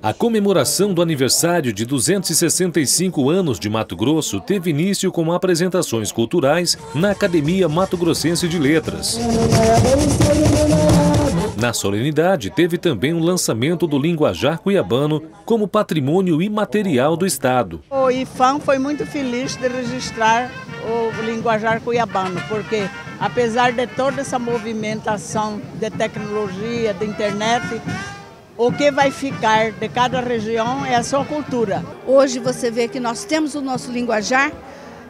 A comemoração do aniversário de 265 anos de Mato Grosso teve início com apresentações culturais na Academia Mato Grossense de Letras. Na solenidade, teve também o lançamento do linguajar cuiabano como patrimônio imaterial do Estado. O IFAM foi muito feliz de registrar o linguajar cuiabano, porque apesar de toda essa movimentação de tecnologia, de internet, o que vai ficar de cada região é a sua cultura. Hoje você vê que nós temos o nosso linguajar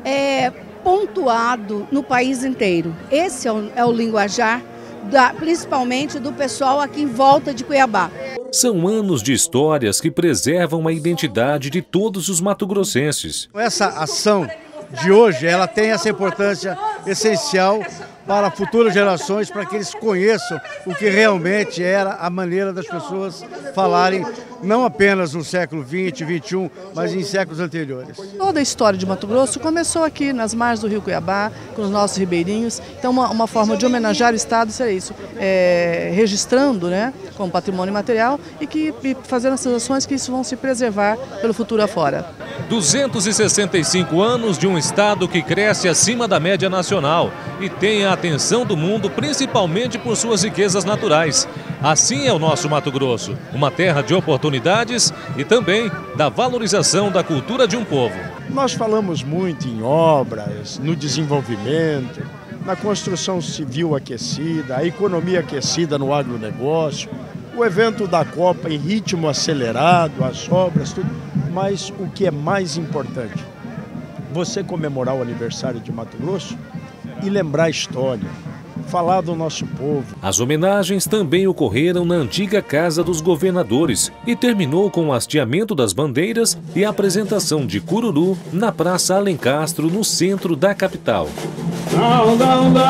é, pontuado no país inteiro. Esse é o, é o linguajar da, principalmente do pessoal aqui em volta de Cuiabá. São anos de histórias que preservam a identidade de todos os mato-grossenses. Essa ação de hoje, ela tem essa importância essencial para futuras gerações, para que eles conheçam o que realmente era a maneira das pessoas falarem, não apenas no século XX, XXI, mas em séculos anteriores. Toda a história de Mato Grosso começou aqui nas margens do rio Cuiabá, com os nossos ribeirinhos. Então, uma, uma forma de homenagear o Estado seria isso, é, registrando né, como patrimônio material e, que, e fazendo essas ações que isso vão se preservar pelo futuro afora. 265 anos de um Estado que cresce acima da média nacional e tem a atenção do mundo, principalmente por suas riquezas naturais. Assim é o nosso Mato Grosso, uma terra de oportunidades e também da valorização da cultura de um povo. Nós falamos muito em obras, no desenvolvimento, na construção civil aquecida, a economia aquecida no agronegócio, o evento da Copa em ritmo acelerado, as obras, tudo. Mas o que é mais importante, você comemorar o aniversário de Mato Grosso e lembrar a história, falar do nosso povo. As homenagens também ocorreram na antiga Casa dos Governadores e terminou com o hasteamento das bandeiras e a apresentação de Cururu na Praça Alencastro, no centro da capital. Não, não, não,